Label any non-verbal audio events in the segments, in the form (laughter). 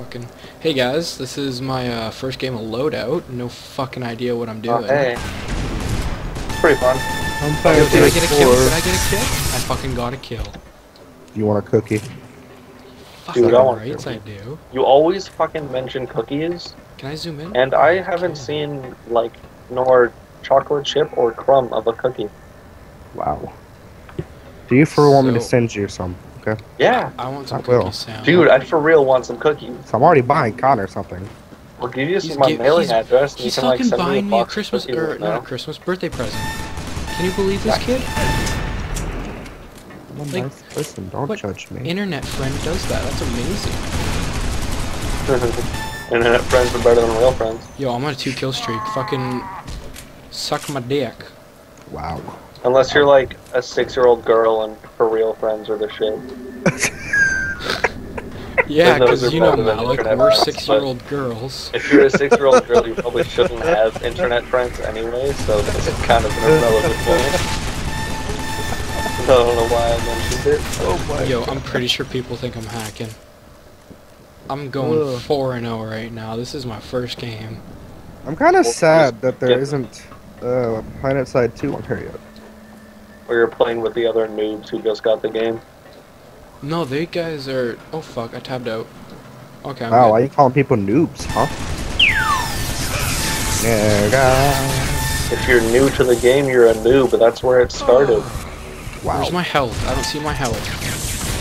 fucking. Hey guys, this is my uh, first game of loadout. No fucking idea what I'm doing. Oh, hey. It's pretty fun. I'm Yo, did I get a kill? Did I get a kill? I fucking got a kill. You want a cookie? Fucking Dude, I want right. I do. You always fucking mention cookies, Can I zoom in? and I haven't seen, like, nor chocolate chip or crumb of a cookie. Wow. Do you for want me to send you some? Okay. Yeah. I want some I will. cookies, Sam. Dude, I for real want some cookies. So I'm already buying Connor something. I'll give you He's my gi- mailing he's- address, and you He's can, like, fucking send a buying me a box Christmas cookies or right not a Christmas birthday present. Can you believe this kid? I'm a Like, nice person. Don't what judge me. Internet friend does that. That's amazing. (laughs) Internet friends are better than real friends. Yo, I'm on a two kill streak. Fucking suck my dick. Wow. Unless you're, like, a six-year-old girl and her real friends are the shit. (laughs) Yeah, because you know, better Malik, we're six year old girls. If you're a six-year-old girl, you probably (laughs) shouldn't have internet friends anyway, so that's kind of an irrelevant point. I don't know why I mentioned it. Oh my. Yo, I'm pretty sure people think I'm hacking. I'm going Ugh. 4 and 0 right now. This is my first game. I'm kind of Well, sad that there get- isn't uh, PlanetSide 2 on here yet. Or you're playing with the other noobs who just got the game. No, they guys are. Oh fuck, I tabbed out. Okay, I'm Wow, good. why you calling people noobs, huh? Nigga. If you're new to the game, you're a noob, but that's where it started. Wow. Where's my health? I don't see my health.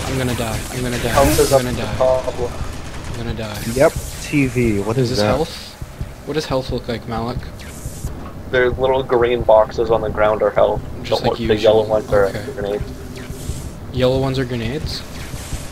I'm gonna die. I'm gonna die. Health I'm up gonna to the die. problem. I'm gonna die. Yep. TV. What Is is, this that? health? What does health look like, Malik? There's little green boxes on the ground are health. Just the, like the yellow ones are Okay. grenades. Yellow ones are grenades?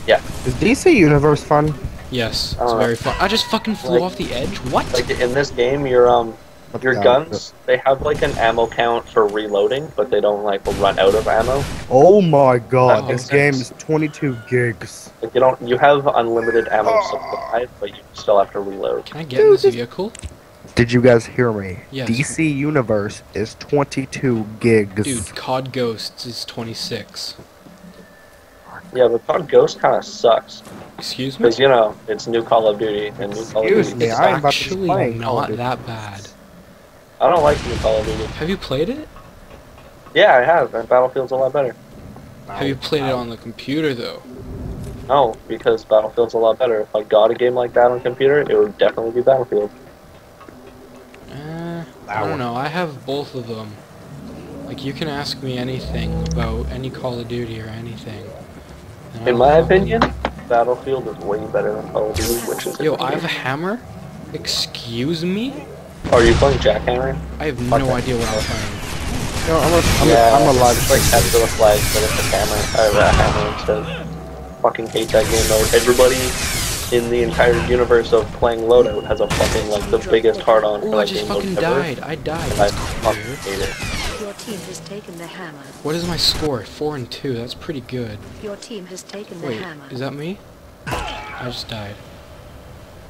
Yeah. Is DC Universe fun? Yes, it's Uh, very fun. I just fucking flew like- off the edge. What? Like in this game, your um your the- guns they have like an ammo count for reloading, but they don't like run out of ammo. Oh my god, That this makes game is 22 gigs. Like you don't you have unlimited ammo Oh. supply, but you still have to reload. Can I get in Dude, this this- vehicle? Did you guys hear me? Yes. DC Universe is 22 gigs. Dude, COD Ghosts is 26. Yeah, but COD Ghost kind of sucks Excuse me? because you know it's new Call of Duty and new Call of Duty. me, It's I am about to be actually Call of not Duty. that bad. I don't like new Call of Duty. Have you played it? Yeah, I have, and Battlefield's a lot better. Have you played it on the computer though? No, because Battlefield's a lot better. If I got a game like that on computer, it would definitely be Battlefield. Uh, I don't know. I have both of them. Like you can ask me anything about any Call of Duty or anything. In my fucking- opinion, Battlefield is way better than Call of Duty, which is. Yo, I have a hammer. Excuse me? Are you playing Jackhammer? I have no Okay. idea what I'm playing. No, I'm a, I'm yeah, a, I'm a live it's like stream. Capture the Flag, but it's a hammer. Or a hammer instead. Fucking hate that game mode. Everybody in the entire universe of playing Loadout has a fucking like the biggest hard on for Oh, I just game mode fucking ever. died. I died. I fucking weird. hate it. Your team has taken the hammer. What is my score? Four and two. That's pretty good. Your team has taken the Wait, hammer. is that me? I just died.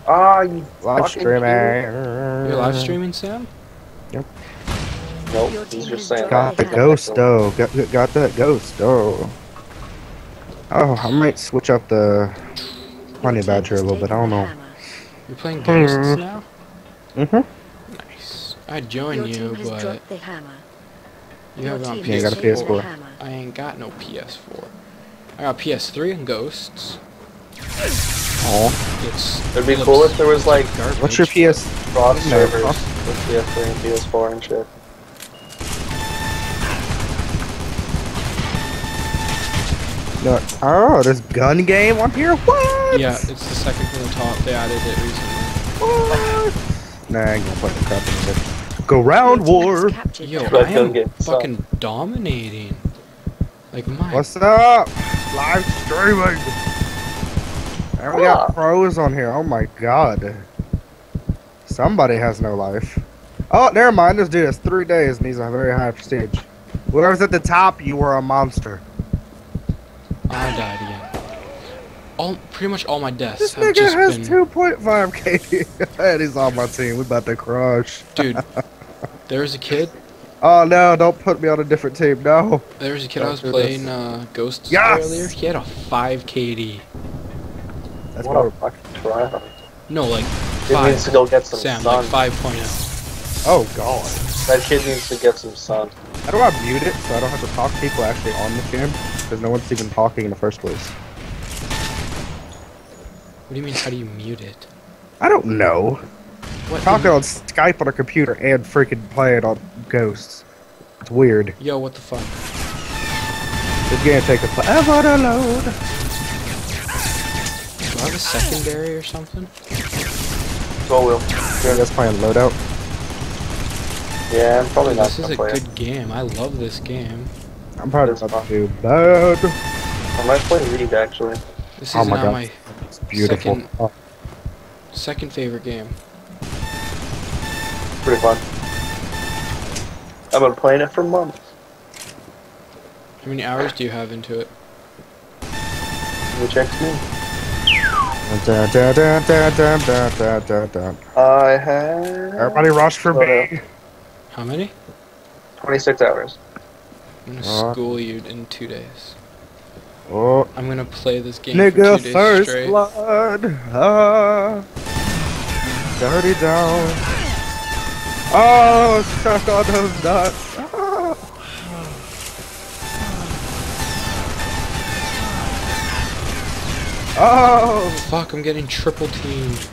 Ah, you Live fucking streaming. You're live streaming, Sam? Yep. Nope, Your he's team just saying. Got the ghost though. Got, got that ghost though. Oh, I might switch up the Your honey team badger a little bit. I don't know. You're playing Ghosts Hmm. now? Mm-hmm. Nice. I'd join Your you, team has but dropped the hammer. you have it on team Yeah, got a PS4. I ain't got no PS4. I got PS3 and Ghosts. Oh, It's It'd be cool if there was like garbage. what's your PS? broad No, servers huh? with PS3 and PS4 and shit. No. Oh, there's gun game on here. What? Yeah, it's the second from the top. They added it recently. What? Nah, I ain't gonna play the crap in it. Go round Your team has war. Yo, I am fucking dominating. Like my What's up? Live streaming. And we got Ah. pros on here. Oh my god. Somebody has no life. Oh, never mind. This dude has three days and he's a very high prestige. Whoever's at the top, you were a monster. I died again. All pretty much all my deaths This have nigga just has been 2.5 KD and he's (laughs) on my team. We about to crush. dude. There was a kid. Oh no, don't put me on a different team. No. There was a kid I Don't was playing this. uh, Ghosts Yes! earlier. He had a five KD. That's what a what fucking try. No, like Kid needs to go get some Sam, sun. like 5.0. Oh god. That kid needs to get some sun. How do I mute it so I don't have to talk to people actually on the game? Because no one's even talking in the first place. What do you mean? How do you mute it? I don't know. What? Talking on Skype on a computer and freaking playing on Ghosts. It's weird. Yo, what the fuck? This game takes forever to load. Do I have a secondary or something? So will. Yeah, that's playing loadout. Yeah, I'm probably Dude, not this is a play good it. game. I love this game. I'm probably about too. bad. I might play League actually. This oh is oh my now God. my beautiful. Second, oh. second favorite game. Pretty fun. I've been playing it for months. How many hours do you have into it? Which X me? I have. Everybody rush for me. Oh, How many? 26 hours. I'm gonna Uh. school you in two days. Oh, I'm gonna play this game nigga, for two days first straight. blood. Ah, dirty down. Oh, suck on those nuts. Ah. Oh, Fuck, I'm getting triple teamed.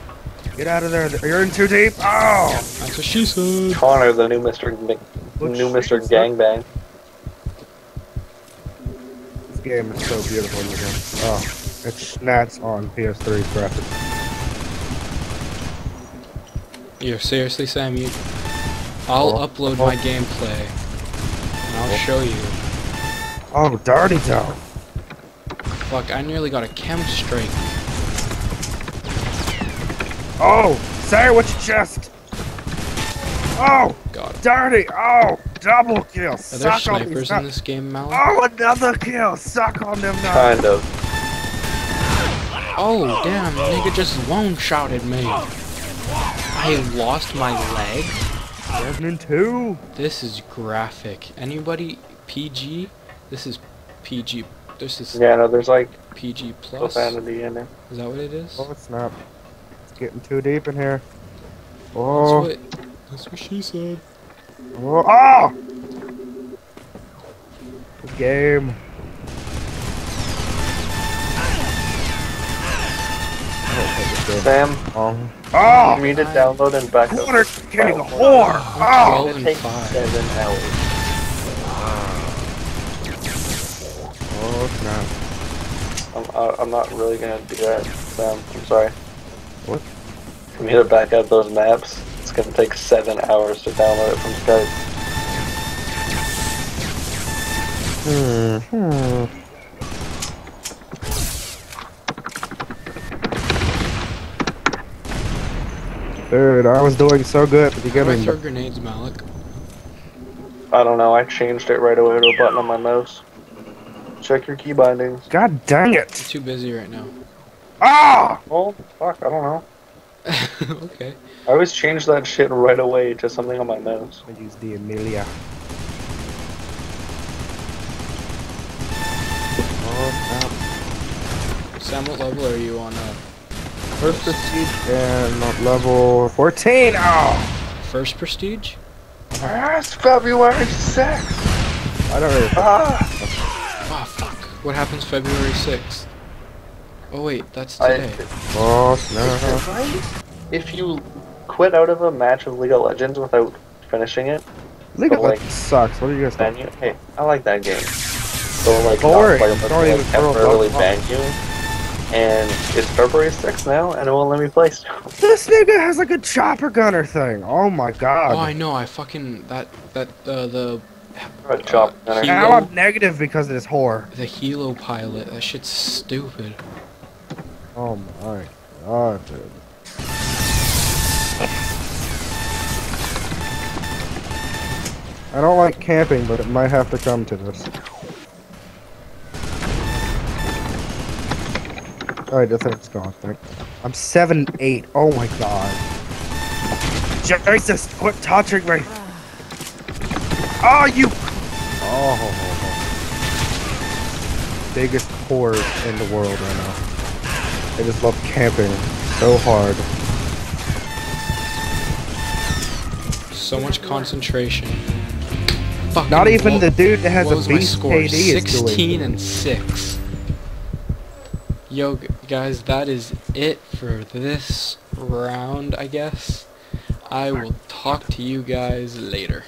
get out of there. You're in too deep. Oh. That's what she said. Connor, the new Mr. Mc- What new Mr. Gangbang. This game is so beautiful again. Oh, it snats on PS3 graphics. Yo, seriously, Sam, you... I'll Oh. upload my oh. gameplay. And I'll oh. show you. Oh, dirty down. Fuck, I nearly got a chem strike. Oh, it with your chest. Oh, God. dirty. Oh, double kill. Are there Suck on snipers in this game, Malik? Oh, another kill. Suck on them now! Kind of. Oh, damn, nigga just one-shotted me. I lost my leg? Resident 2. This is graphic. Anybody PG? This is PG. This is Yeah, no, there's like PG plus. Is profanity in it. that what it is? Oh, it's not. It's getting too deep in here. That's Oh, what. That's what she said. oh! This game. I don't think it's good. Sam, Oh, ah! you need to download and back up. Water getting a Well, whore! I'm Oh! 12 and Take seven hours. Oh, snap. I'm, I- I'm not really gonna do that, Sam. I'm sorry. What? For me to back up those maps, it's gonna take seven hours to download it from Skype. Hmm. Hmm. Dude, I was doing so good at the How do I beginning. throw but- grenades, Malik? I don't know, I changed it right away to a button on my mouse. Check your key bindings. God dang I'm it! too busy right now. Ah! Oh, fuck, I don't know. (laughs) okay. I always change that shit right away to something on my mouse. I use the Amelia. Oh, Sam, what level are you on? Uh, First prestige and not level 14. Oh! first prestige? Ah, February 6th! I don't really. Ah! Oh, fuck. What happens February 6th? Oh, wait, that's today. Oh, Is no. right? If you quit out of a match of League of Legends without finishing it, League of But, like, Legends sucks. What are you guys ban doing? you. Hey, I like that game. So like, Boring. not play, but Don't like, even throw a temporarily ball. ban you. And it's February 6th now, and it won't let me play still. This nigga has like a chopper gunner thing. Oh my god. Oh, I know. I fucking that that uh, the A chop. Uh, he- now I'm negative because of this whore. the helo pilot. That shit's stupid. Oh my god, dude. I don't like camping, but it might have to come to this. Alright, the thing's gone. Thank I'm 7 8. Oh my god. Jesus, quit touching me! Oh, you! Oh. Biggest whores in the world right now. I just love camping so hard. So much concentration. Fucking Not even the dude that has a beast KD 16 and 6. Yo, guys, that is it for this round, I guess. I will talk to you guys later.